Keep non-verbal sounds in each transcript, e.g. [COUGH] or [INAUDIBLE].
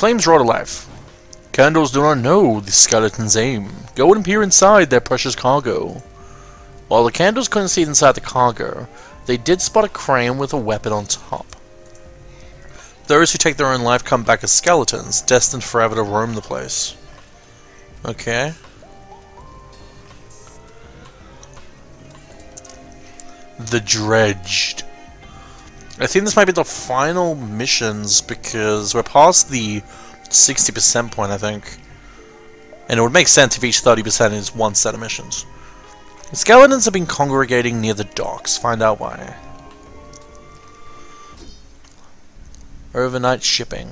flames roar to life. Candles do not know the skeleton's aim. Go and peer inside their precious cargo. While the candles couldn't see inside the cargo, they did spot a crane with a weapon on top. Those who take their own life come back as skeletons, destined forever to roam the place. Okay. The Dredged. I think this might be the final missions because we're past the 60% point, I think. And it would make sense if each 30% is one set of missions. The skeletons have been congregating near the docks. Find out why. Overnight shipping.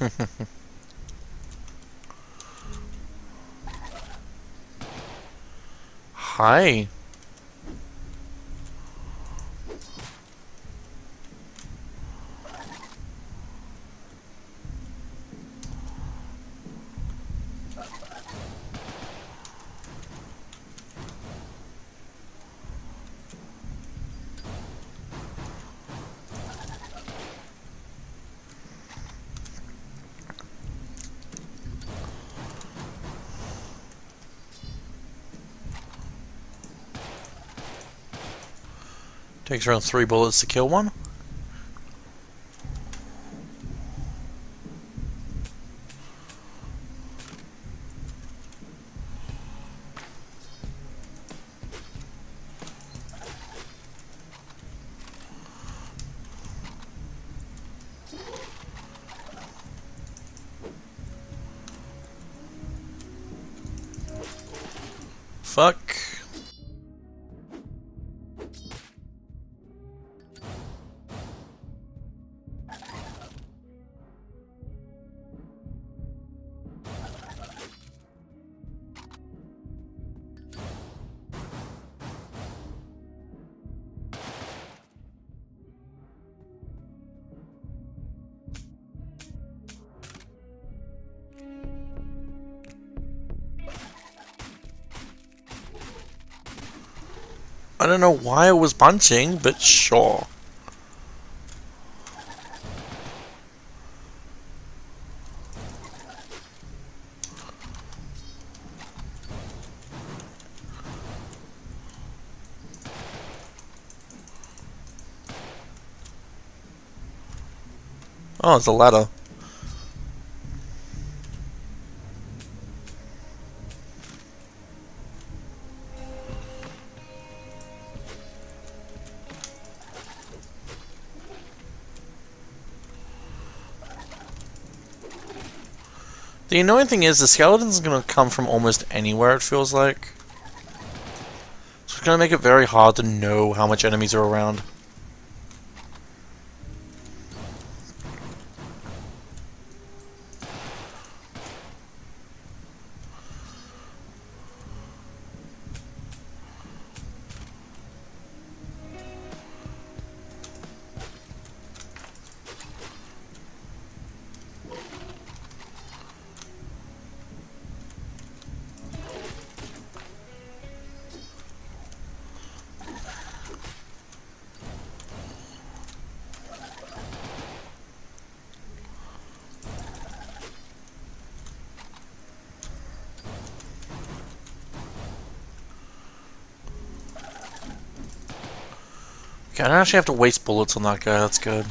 [LAUGHS] Hi. Takes around three bullets to kill one. I don't know why I was punching, but sure. Oh, it's a ladder. The annoying thing is, the skeleton's gonna come from almost anywhere, it feels like. So it's gonna make it very hard to know how much enemies are around. I don't actually have to waste bullets on that guy, that's good.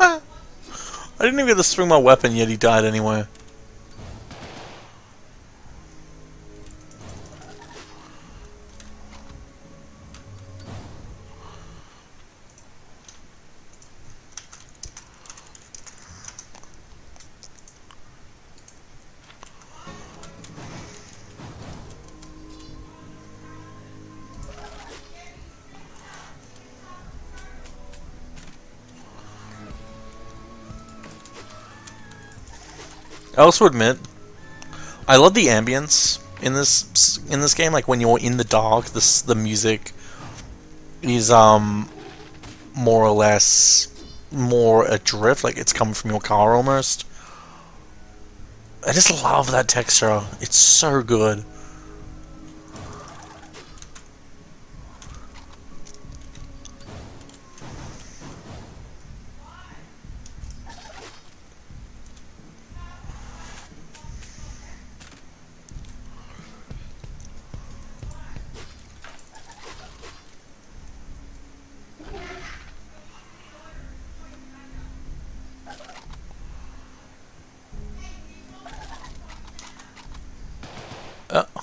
Ah. I didn't even get to swing my weapon yet he died anyway. I also admit, I love the ambience in this in this game. Like when you're in the dark, this the music is um more or less more adrift, like it's coming from your car almost. I just love that texture. It's so good.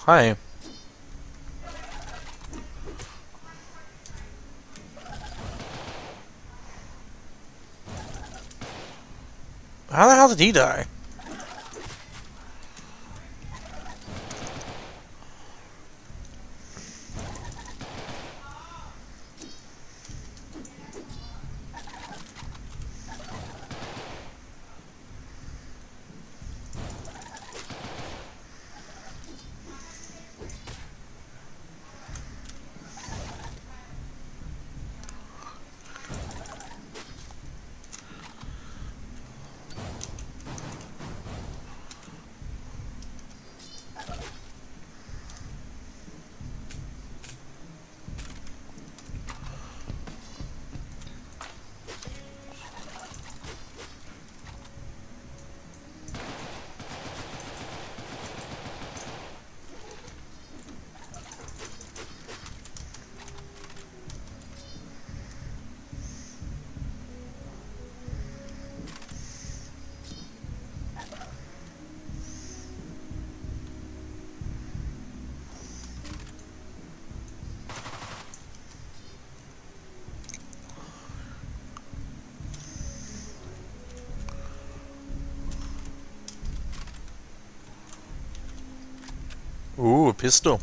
Hi. How the hell did he die? Ooh, a pistol.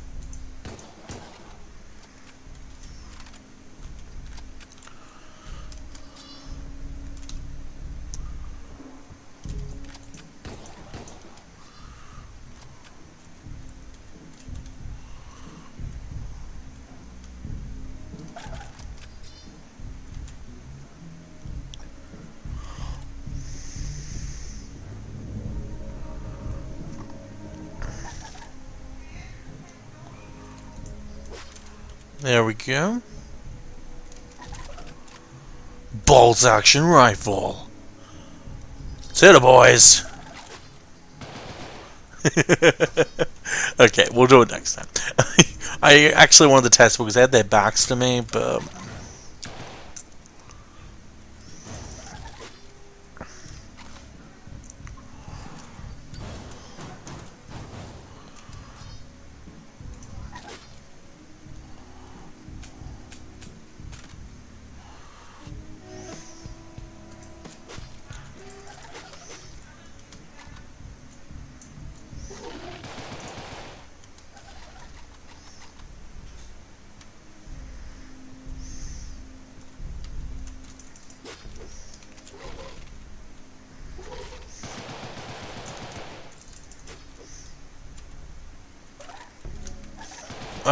Go. Bolt action rifle. To the boys. [LAUGHS] okay, we'll do it next time. [LAUGHS] I actually wanted to test because they had their backs to me, but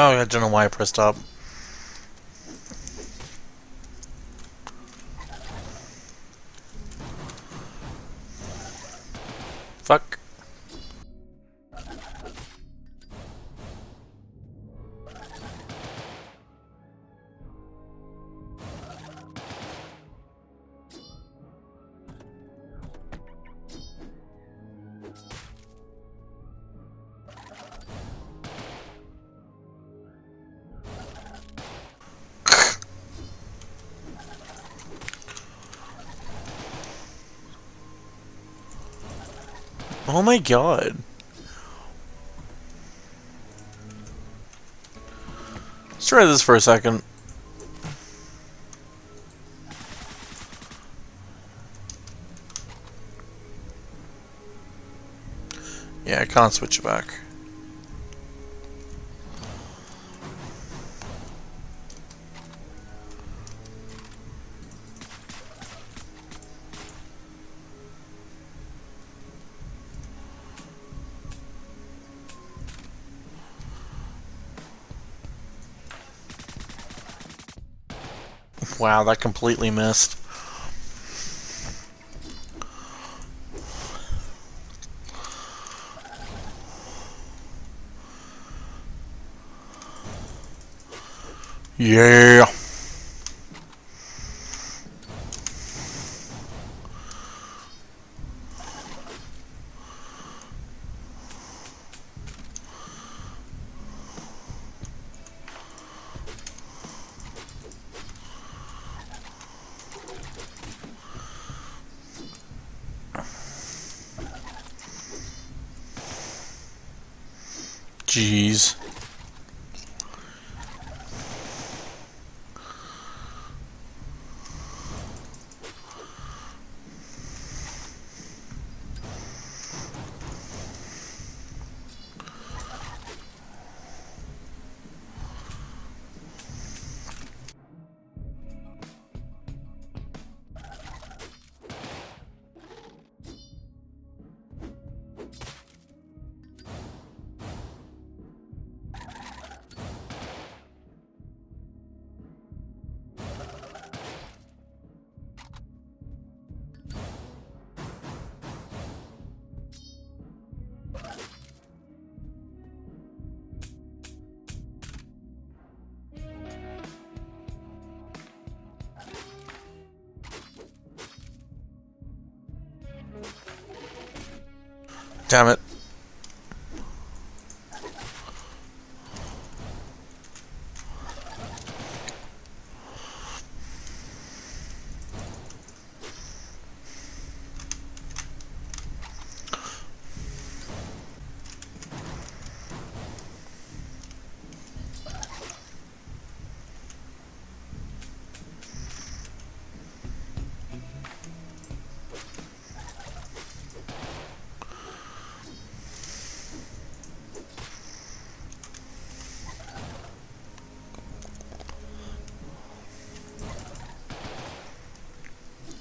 Oh, I don't know why I pressed up. Oh my god. Let's try this for a second. Yeah, I can't switch it back. Wow, that completely missed. Yeah.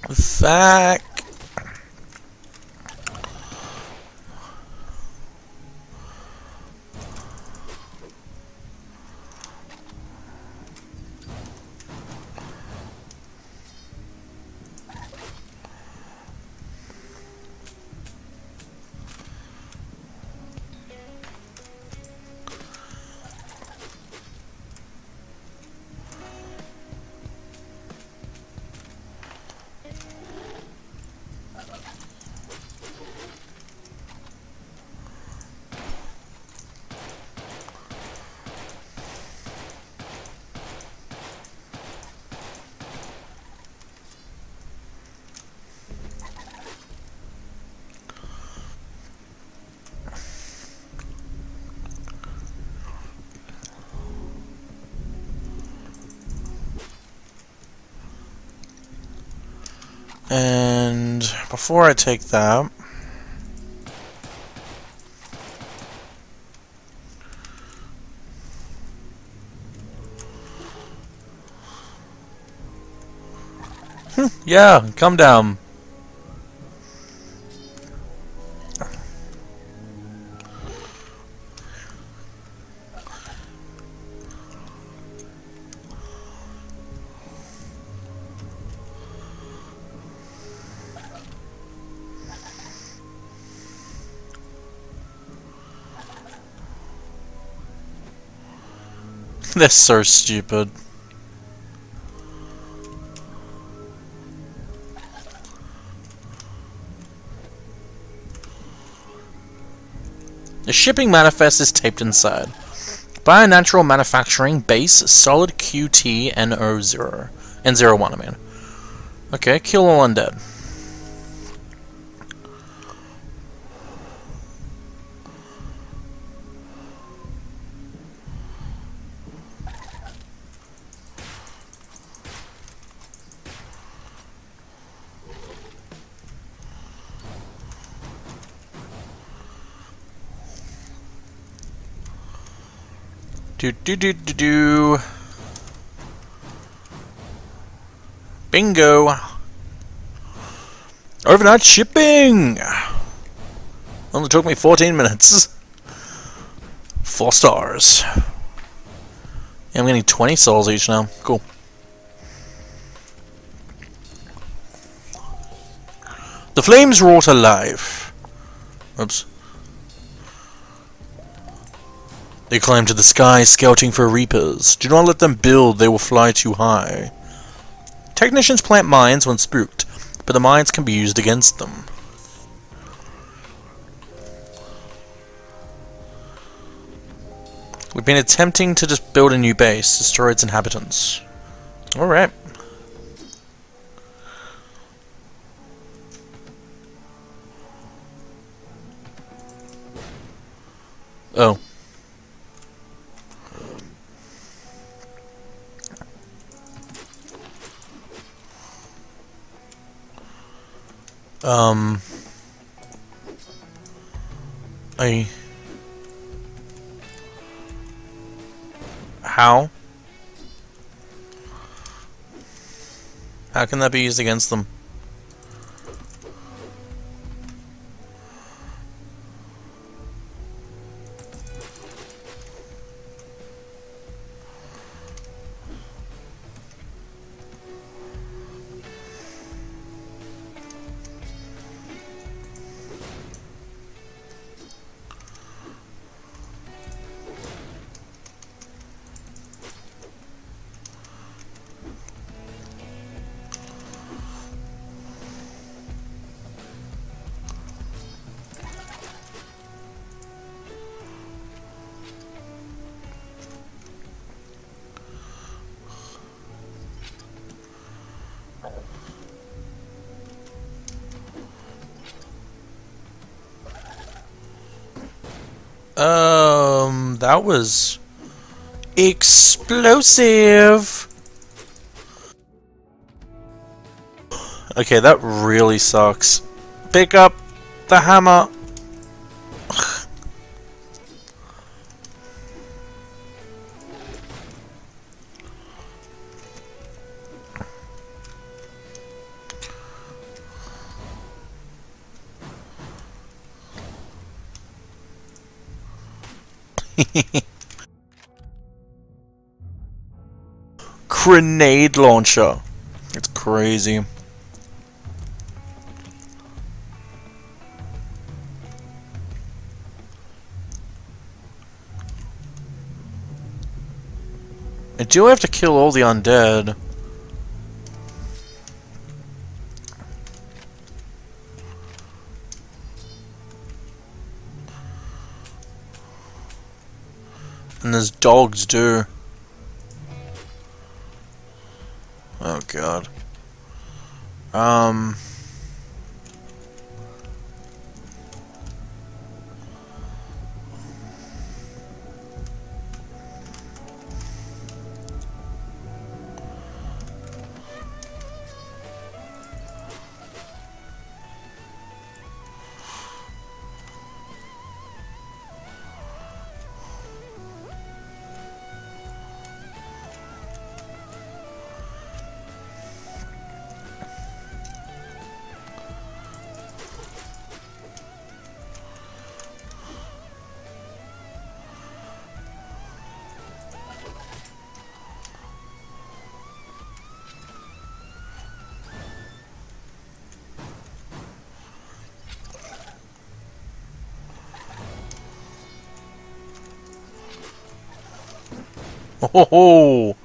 Fuck. And before I take that, [LAUGHS] yeah, come down. [LAUGHS] They're so stupid. The shipping manifest is taped inside. Bionatural Manufacturing Base Solid QT N0 N01, I mean. Okay, kill all undead. Do do do do do. Bingo. Overnight shipping. Only took me 14 minutes. Four stars. Yeah, I'm getting 20 souls each now. Cool. The flames wrought alive. Oops. They climb to the sky, scouting for reapers. Do not let them build, they will fly too high. Technicians plant mines when spooked, but the mines can be used against them. We've been attempting to just build a new base, destroy its inhabitants. Alright. Oh. Um... I... How? How can that be used against them? That was explosive. Okay, that really sucks. Pick up the hammer. [LAUGHS] Grenade launcher. It's crazy. I do have to kill all the undead. There's dogs do. Oh god. Um... Oh,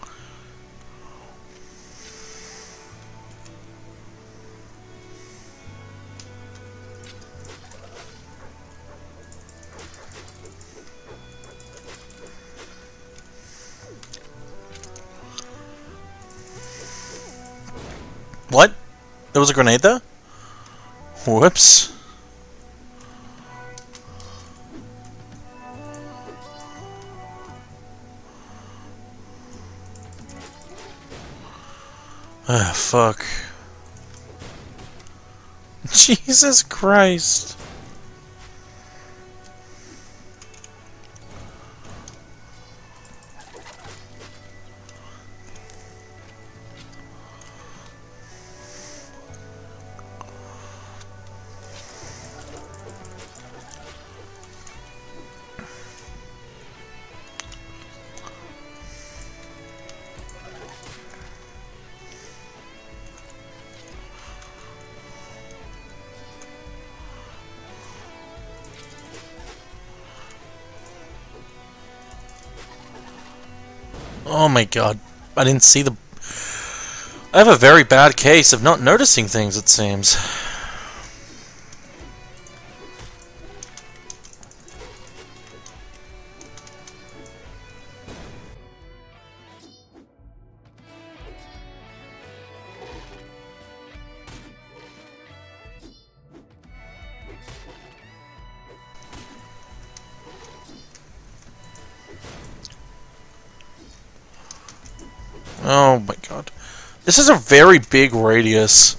What? There was a grenade there? Whoops. Ah, fuck. [LAUGHS] Jesus Christ. My god. I didn't see the... I have a very bad case of not noticing things, it seems. Oh my god. This is a very big radius.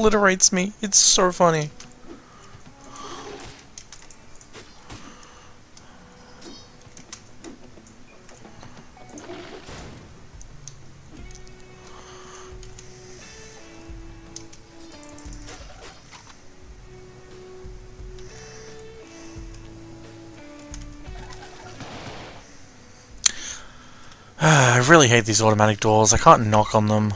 Obliterates me. It's so funny. [SIGHS] I really hate these automatic doors. I can't knock on them.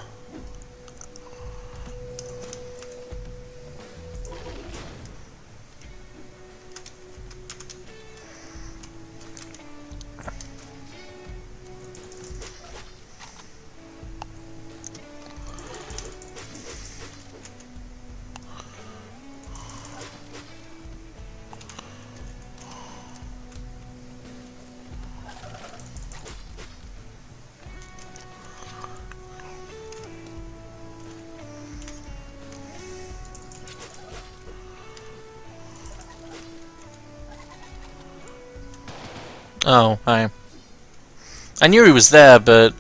Knew he was there, but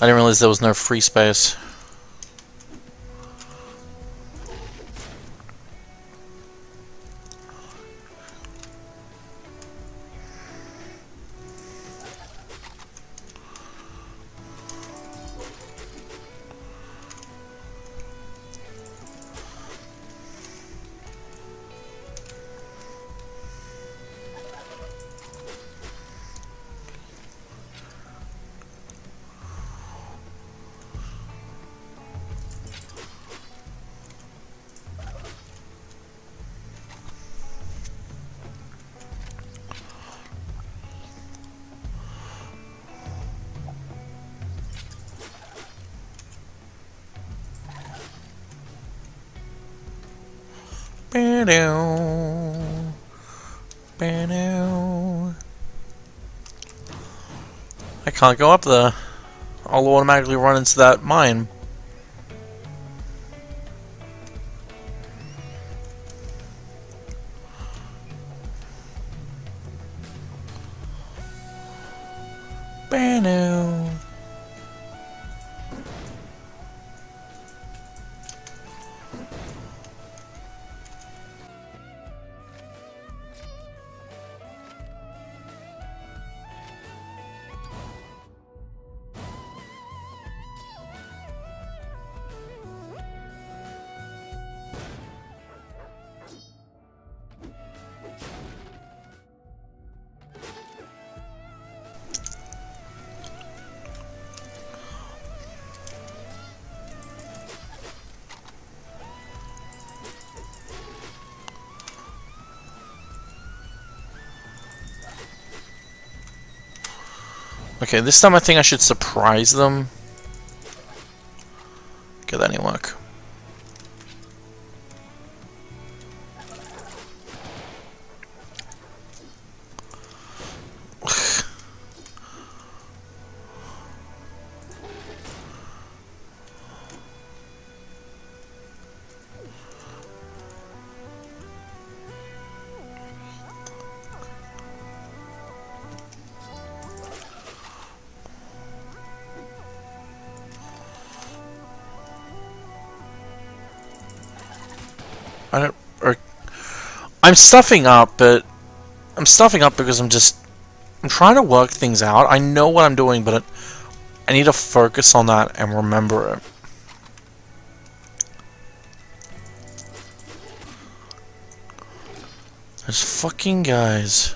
I didn't realize there was no free space. I can't go up there. I'll automatically run into that mine. Bano. Okay, this time I think I should surprise them. Get any luck. I I'm stuffing up, but I'm stuffing up because I'm just. I'm trying to work things out. I know what I'm doing, but I need to focus on that and remember it. There's fucking guys.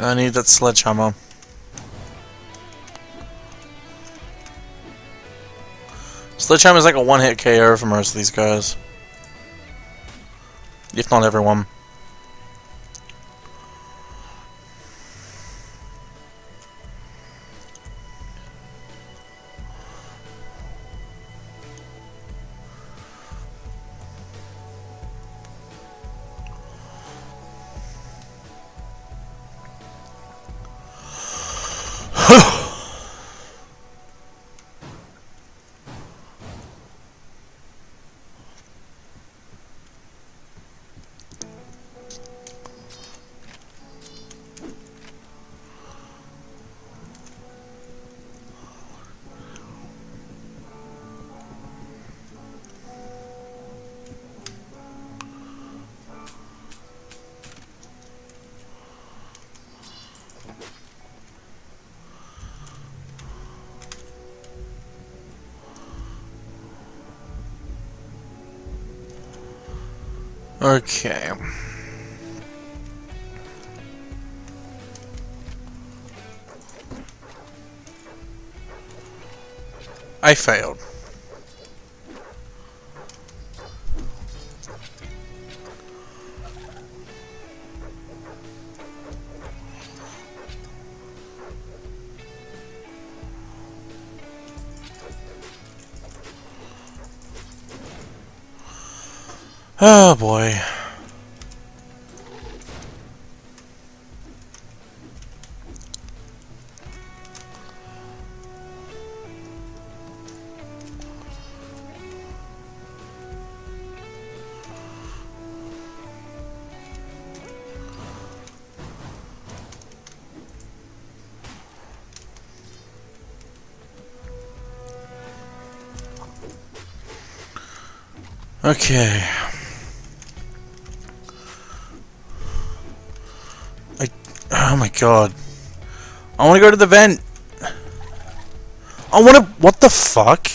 I need that sledgehammer. Sledgehammer is like a one-hit KO for most of these guys. If not everyone. Okay. I failed. Oh boy. Okay. God. I want to go to the vent. I want to... What the fuck?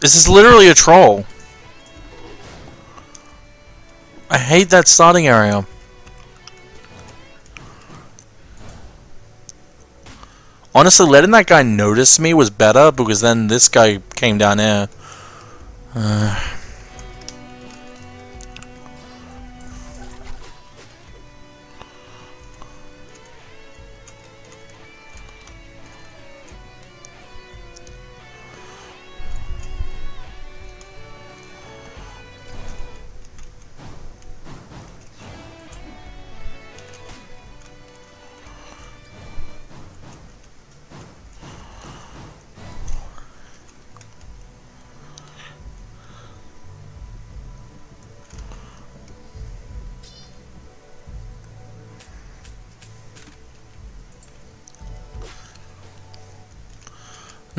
This is literally a troll. I hate that starting area. Honestly, letting that guy notice me was better because then this guy came down here. Uh...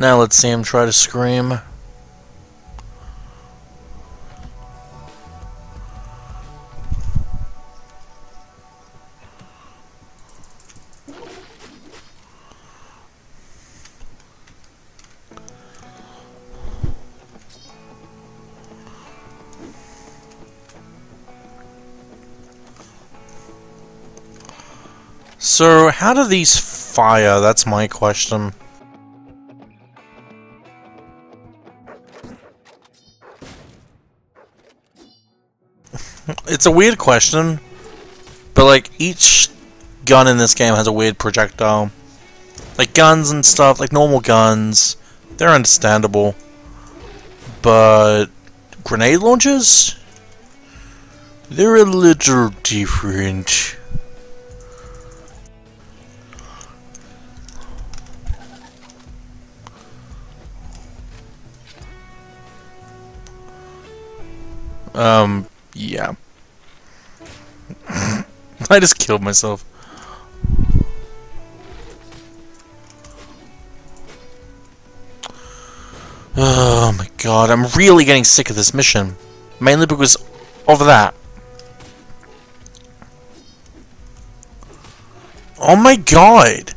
Now let's see him try to scream. So, how do these fire? That's my question. It's a weird question, but like each gun in this game has a weird projectile. Like guns and stuff, like normal guns, they're understandable. but grenade launchers? They're a little different. Um, yeah. [LAUGHS] I just killed myself. Oh my god, I'm really getting sick of this mission. Mainly because of that. Oh my god!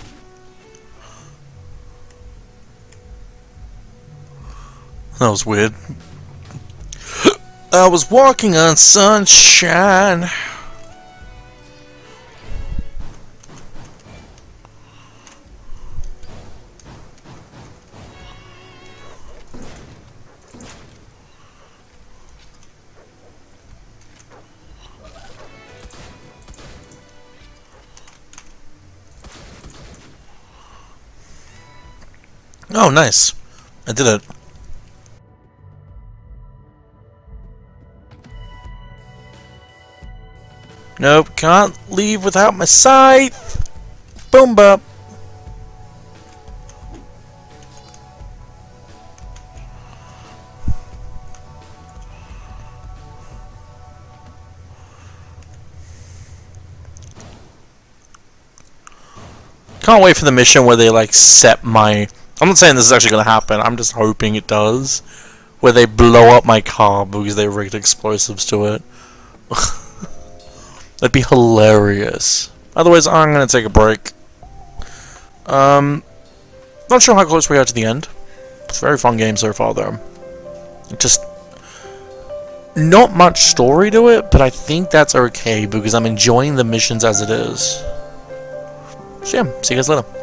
That was weird. [GASPS] I was walking on sunshine. Oh, nice. I did it. Nope, can't leave without my scythe. Boom. Can't wait for the mission where they like set my I'm not saying this is actually going to happen, I'm just hoping it does. Where they blow up my car because they rigged explosives to it. [LAUGHS] That'd be hilarious. Otherwise, I'm going to take a break. Um, not sure how close we are to the end. It's a very fun game so far, though. Just not much story to it, but I think that's okay because I'm enjoying the missions as it is. So yeah, see you guys later.